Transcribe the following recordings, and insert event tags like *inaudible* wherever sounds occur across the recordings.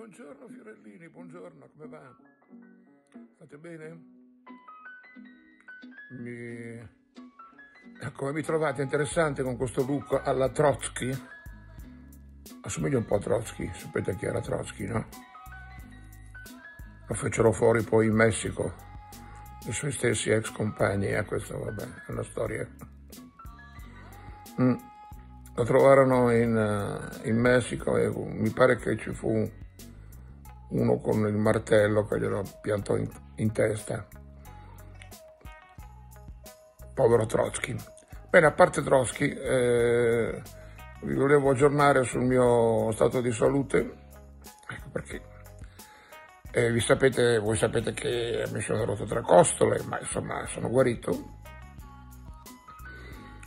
Buongiorno Fiorellini, buongiorno, come va? State bene? Mi... Come mi trovate? Interessante con questo look alla Trotsky? Assomiglia un po' a Trotsky, sapete chi era Trotsky, no? Lo fecero fuori poi in Messico, i suoi stessi ex compagni, eh, questo vabbè, è una storia. Mm. Lo trovarono in, uh, in Messico e mi pare che ci fu uno con il martello che glielo piantò in, in testa. Povero Trotsky. Bene, a parte Trotsky, eh, vi volevo aggiornare sul mio stato di salute, ecco perché eh, vi sapete, voi sapete che mi sono rotto tre costole, ma insomma sono guarito.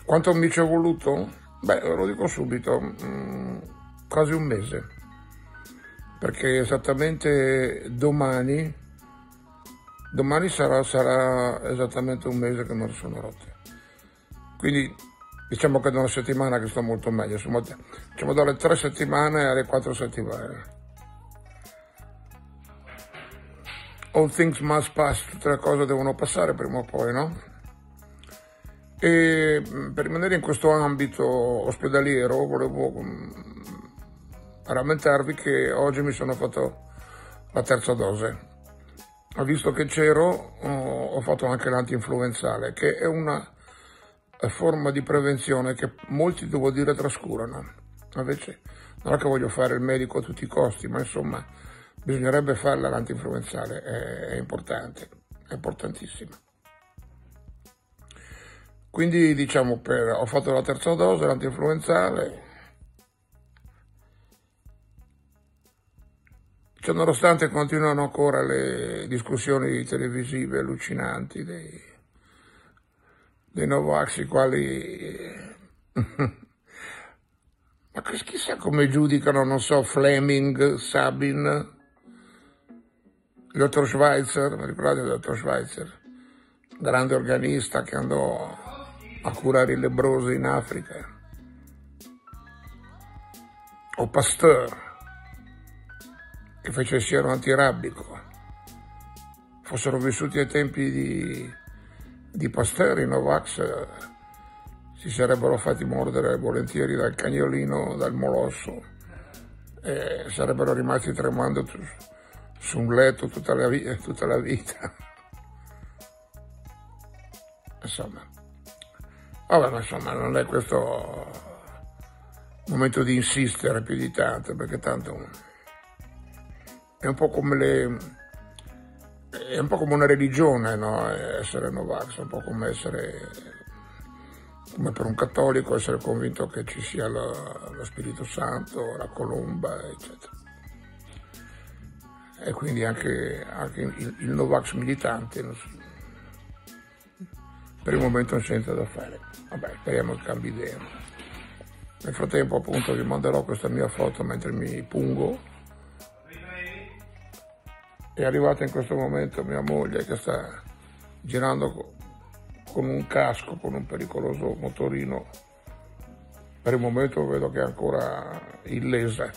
Quanto mi ci è voluto? Beh, ve lo dico subito, mh, mm, quasi un mese perché esattamente domani, domani sarà, sarà esattamente un mese che non sono rotte. Quindi diciamo che da una settimana che sto molto meglio, insomma, diciamo dalle tre settimane alle quattro settimane. All things must pass, tutte le cose devono passare prima o poi, no? E per rimanere in questo ambito ospedaliero volevo rammentarvi che oggi mi sono fatto la terza dose. Visto che c'ero, ho fatto anche l'anti-influenzale, che è una forma di prevenzione che molti, devo dire, trascurano. Invece, non è che voglio fare il medico a tutti i costi, ma insomma, bisognerebbe farla l'anti-influenzale, è, importante, è importantissima. Quindi, diciamo, per, ho fatto la terza dose, l'anti-influenzale, Cioè, nonostante continuano ancora le discussioni televisive allucinanti dei, dei Novax, i quali... *laughs* Ma chissà come giudicano, non so, Fleming, Sabin, il dottor Schweitzer, mi ricordate il dottor Schweitzer? Grande organista che andò a curare i lebrosi in Africa. O Pasteur che fece antirabbico, fossero vissuti ai tempi di, di Pasteur, i Novax si sarebbero fatti mordere volentieri dal cagnolino, dal molosso, e sarebbero rimasti tremando su un letto tutta la, tutta la vita. Insomma, vabbè, ma insomma, non è questo momento di insistere più di tanto, perché tanto è un po' come le è un po' come una religione, no? Essere Novax, è un po' come essere come per un cattolico essere convinto che ci sia lo, lo Spirito Santo, la colomba, eccetera. E quindi anche, anche il, il, Novax militante so, per il momento non c'è niente da fare. Vabbè, speriamo che cambi idea. Nel frattempo appunto vi manderò questa mia foto mentre mi pungo è arrivata in questo momento mia moglie che sta girando con un casco, con un pericoloso motorino. Per il momento vedo che è ancora illesa.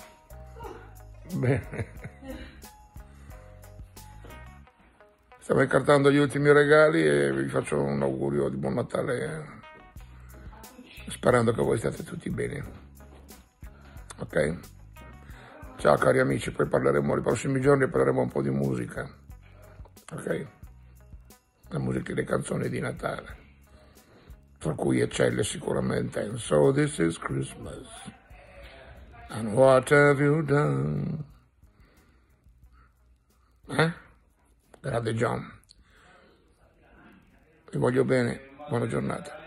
Bene. Stiamo incartando gli ultimi regali e vi faccio un augurio di buon Natale sperando che voi stiate tutti bene. Ok? Ciao cari amici, poi parleremo nei prossimi giorni, parleremo un po' di musica, ok? La musica le canzoni di Natale, tra cui eccelle sicuramente And So This Is Christmas, and What Have You Done? Eh? Grande John, vi voglio bene, buona giornata.